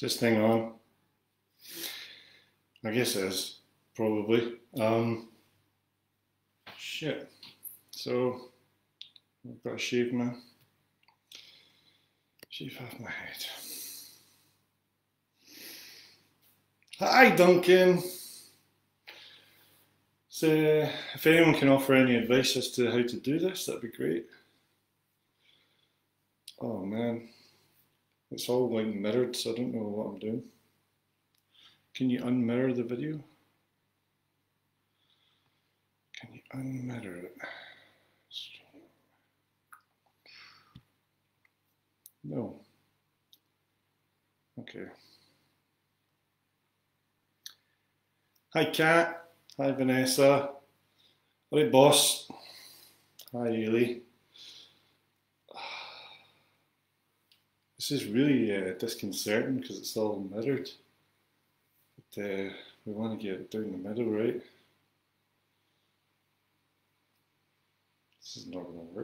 this thing on? I guess it is, probably. Um, shit. So, I've got to shave my, shave off my head. Hi, Duncan. So, if anyone can offer any advice as to how to do this, that'd be great. Oh man. It's all like mirrored, so I don't know what I'm doing. Can you unmirror the video? Can you unmirror it? No. Okay. Hi, Kat. Hi, Vanessa. Right, boss. Hi, Ailey. This is really uh, disconcerting because it's all mirrored. But uh, we want to get it down the middle, right? This is not going to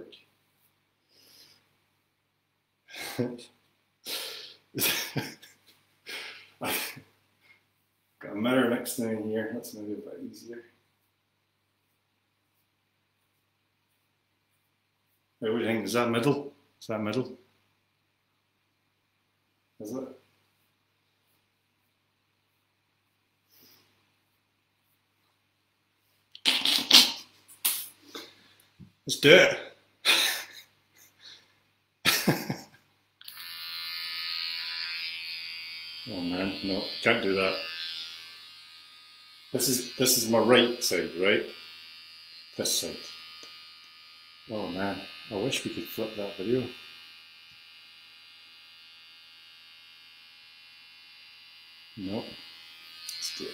work. Got a mirror next to me here, that's maybe a bit easier. what do you think? Is that middle? Is that middle? Is it? Let's do it. oh man, no, can't do that. This is this is my right side, right? This side. Oh man, I wish we could flip that video. No. Let's do it.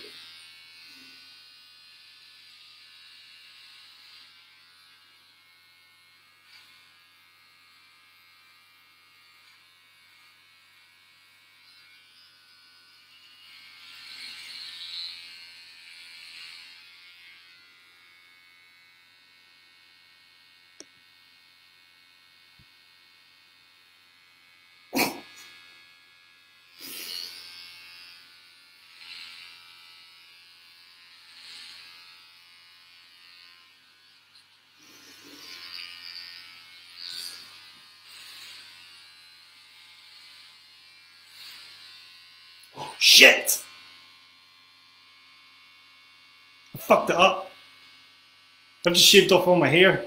Shit! I fucked it up. I've just shaved off all my hair.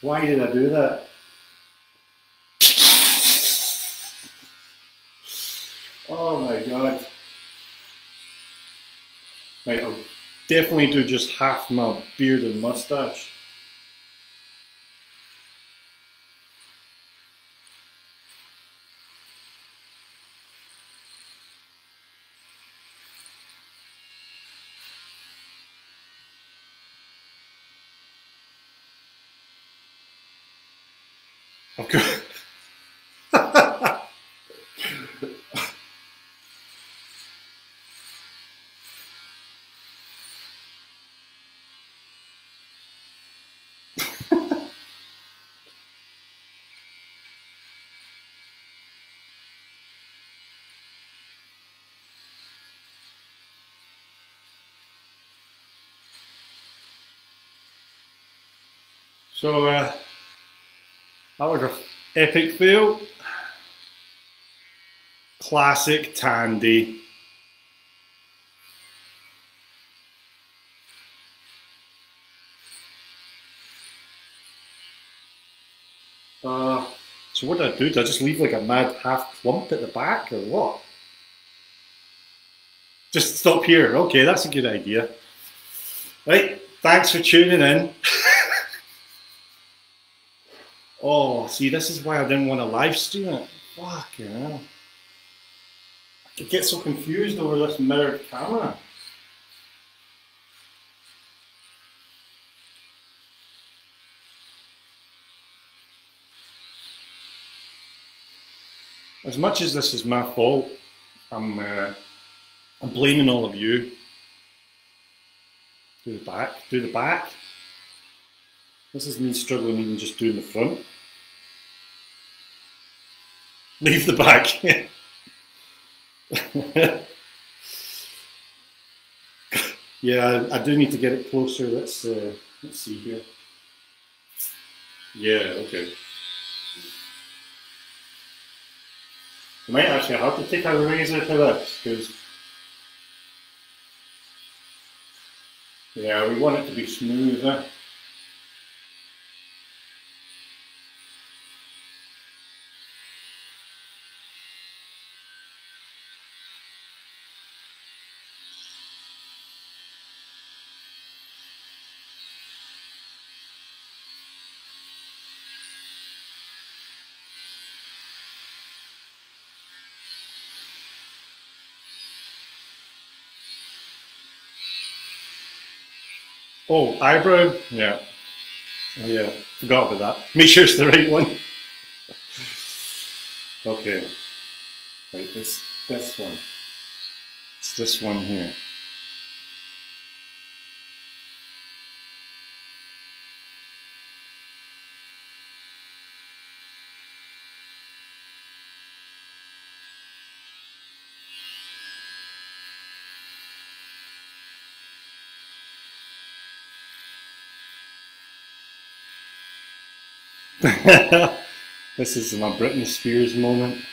Why did I do that? Oh my god. Right, I'll definitely do just half my beard and mustache. Okay. so, uh, that was an epic fail. Classic Tandy. Uh, so what did I do? Did I just leave like a mad half clump at the back or what? Just stop here. Okay, that's a good idea. Right, thanks for tuning in. Oh, see, this is why I didn't want a live stream. Fuck yeah. I could get so confused over this mirrored camera. As much as this is my fault, I'm, uh, I'm blaming all of you. Do the back, do the back. This is me struggling even just doing the front. Leave the back. yeah, I, I, do need to get it closer. Let's uh, let's see here. Yeah, okay. I might actually have to take a razor for this because yeah, we want it to be smoother. Oh, eyebrow? Yeah. Oh, yeah, forgot about that. Make sure it's the right one. okay. Right, this, this one. It's this one here. this is my Britney Spears moment.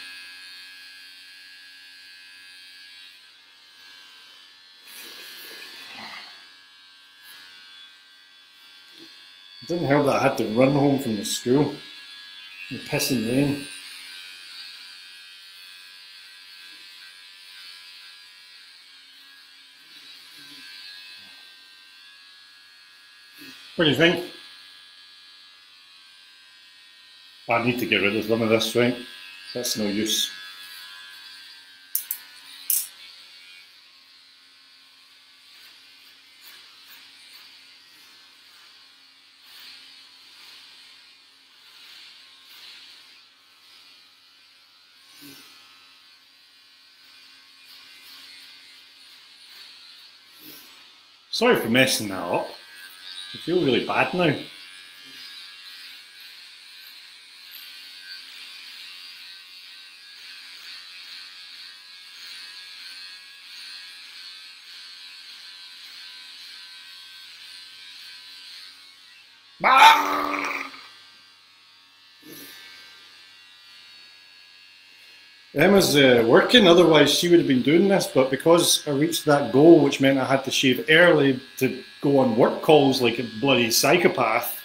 It didn't help that I had to run home from the school in pissing rain. What do you think? I need to get rid of some of this, right? That's no use. Sorry for messing that up. I feel really bad now. Emma's uh, working, otherwise she would have been doing this, but because I reached that goal, which meant I had to shave early to go on work calls like a bloody psychopath,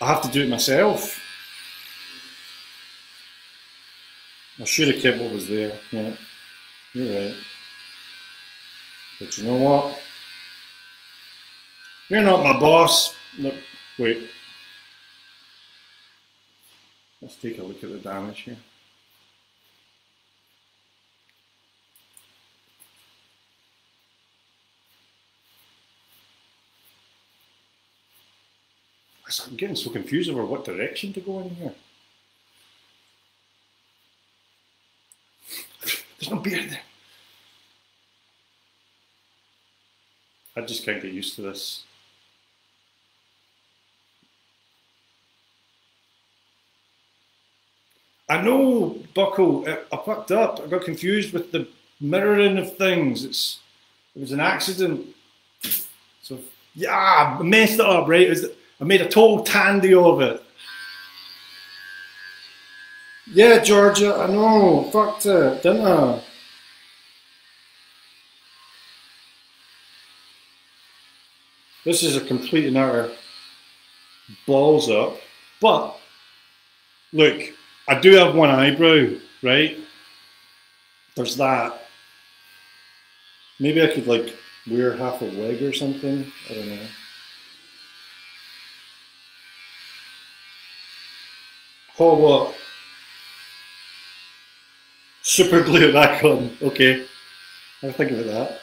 I have to do it myself. I should have kept what was there, yeah. You're right. But you know what? You're not my boss. Look, wait. Let's take a look at the damage here. I'm getting so confused over what direction to go in here. There's no beer in there. I just can't get used to this. I know, Buckle. I fucked up. I got confused with the mirroring of things. It's it was an accident. So yeah, I messed it up. Right? I made a total tandy of it. Yeah, Georgia, I know. Fucked it, didn't I? This is a complete and utter balls up. But, look, I do have one eyebrow, right? There's that. Maybe I could, like, wear half a wig or something. I don't know. Oh, what? Super glue back on. Okay. I'll think about that.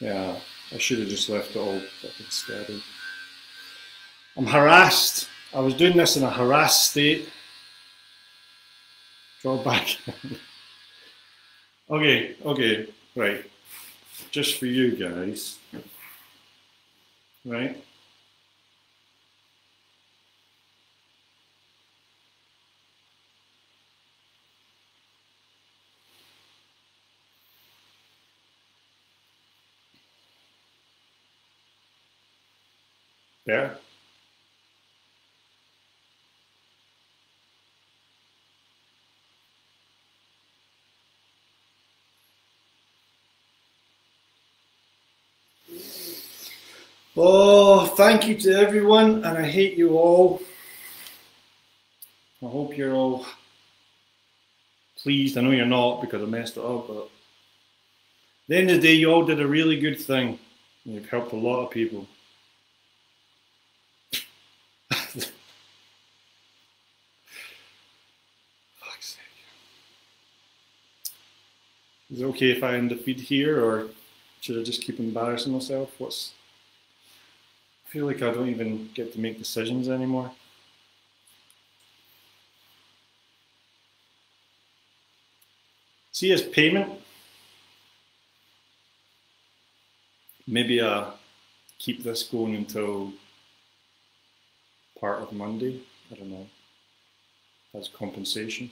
Yeah. I should have just left it all fucking steady. I'm harassed. I was doing this in a harassed state. Draw back. okay, okay, right. Just for you guys. Right? There. Oh, thank you to everyone, and I hate you all. I hope you're all pleased. I know you're not because I messed it up, but at the end of the day, you all did a really good thing. You've helped a lot of people. Is it okay if I end the feed here, or should I just keep embarrassing myself? What's I feel like I don't even get to make decisions anymore. See as payment, maybe uh, keep this going until part of Monday. I don't know. As compensation.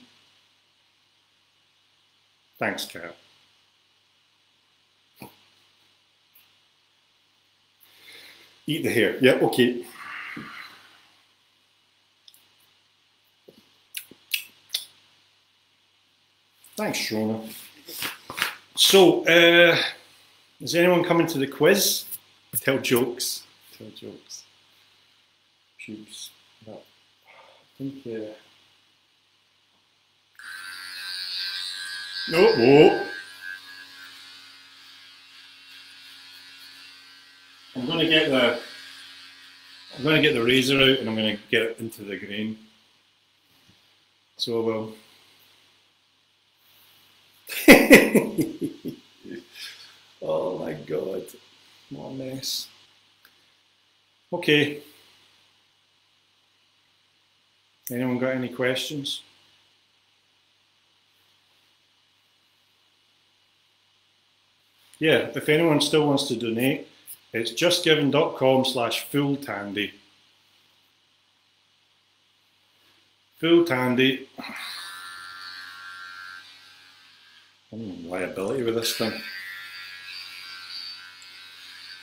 Thanks, Kat. Eat the hair. Yeah, okay. Thanks, Shona. So, uh, is anyone coming to the quiz? Tell jokes. Tell jokes. Shoops. No. I think. Uh... No, no. I'm going to get the I'm going to get the razor out and I'm going to get it into the grain. So well. oh my god, what a mess. Okay. Anyone got any questions? Yeah, if anyone still wants to donate, it's justgiving.com slash full tandy. Full tandy. I'm liability with this thing.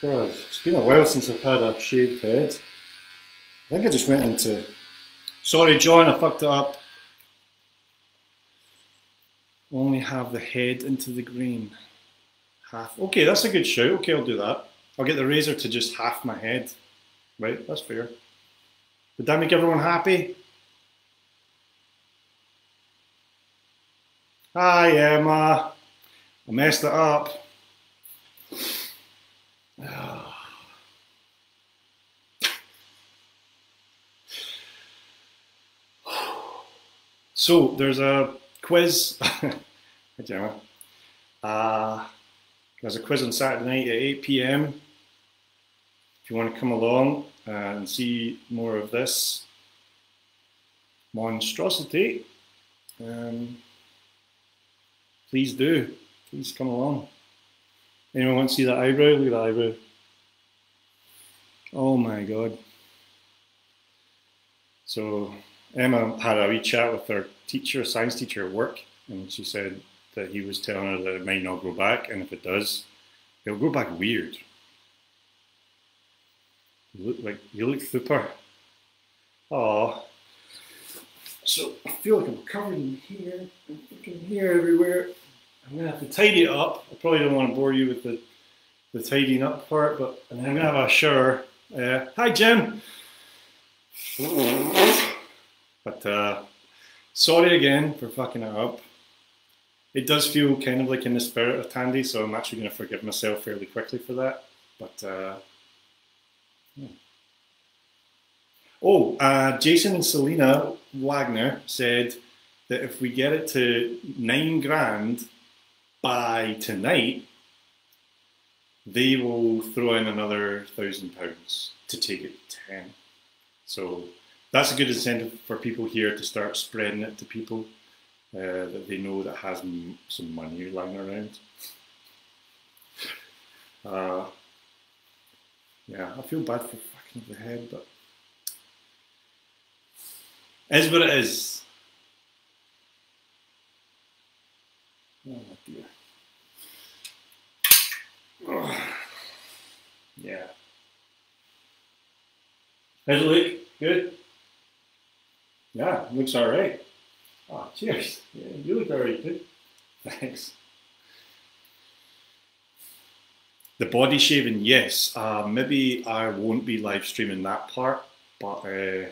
God, it's been a while since I've had a shaved head. I think I just went into. Sorry, John, I fucked it up. Only have the head into the green. Half. Okay, that's a good shout. Okay, I'll do that. I'll get the razor to just half my head. Right, that's fair. Did that make everyone happy? Hi, Emma. I messed it up. So there's a quiz. Hi, Gemma. Uh, there's a quiz on Saturday night at 8 p.m. If you want to come along and see more of this monstrosity, um, please do. Please come along. Anyone want to see that eyebrow? Look at that eyebrow. Oh my god. So Emma had a wee chat with her teacher, science teacher at work, and she said that he was telling her that it might not grow back, and if it does, it'll grow back weird. You look like you look super. Oh, so I feel like I'm covered in hair, I'm fucking hair everywhere. I'm gonna have to tidy it up. I probably don't want to bore you with the the tidying up part, but I'm gonna have a shower. Uh, hi, Jim. But uh, sorry again for fucking it up. It does feel kind of like in the spirit of Tandy, so I'm actually to forgive myself fairly quickly for that. But uh, Oh, uh, Jason and Selena Wagner said that if we get it to nine grand by tonight, they will throw in another thousand pounds to take it to 10. So that's a good incentive for people here to start spreading it to people uh, that they know that has some money lying around. Uh, yeah, I feel bad for fucking the head, but is what it is. Oh dear. Yeah. How's it look? Good? Yeah, looks alright. Oh, cheers. Yeah, you look alright too. Thanks. The body shaving, yes. Uh, maybe I won't be live streaming that part, but uh,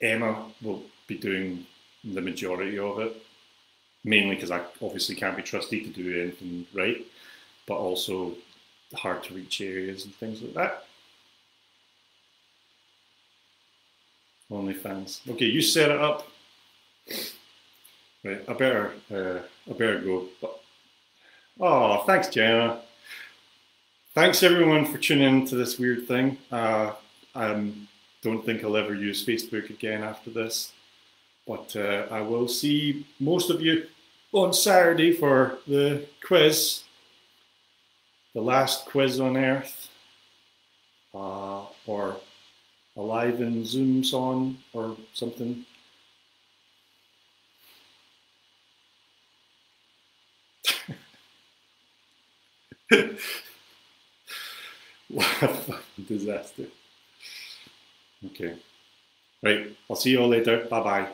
Emma will be doing the majority of it. Mainly because I obviously can't be trusted to do anything right, but also hard to reach areas and things like that. OnlyFans. Okay, you set it up. Right, I better, uh, I better go. But, oh, thanks, Jenna. Thanks everyone for tuning in to this weird thing. Uh, I don't think I'll ever use Facebook again after this, but uh, I will see most of you on Saturday for the quiz, the last quiz on Earth, uh, or alive in Zoom song or something. what a fucking disaster. Okay. Right. I'll see you all later. Bye bye.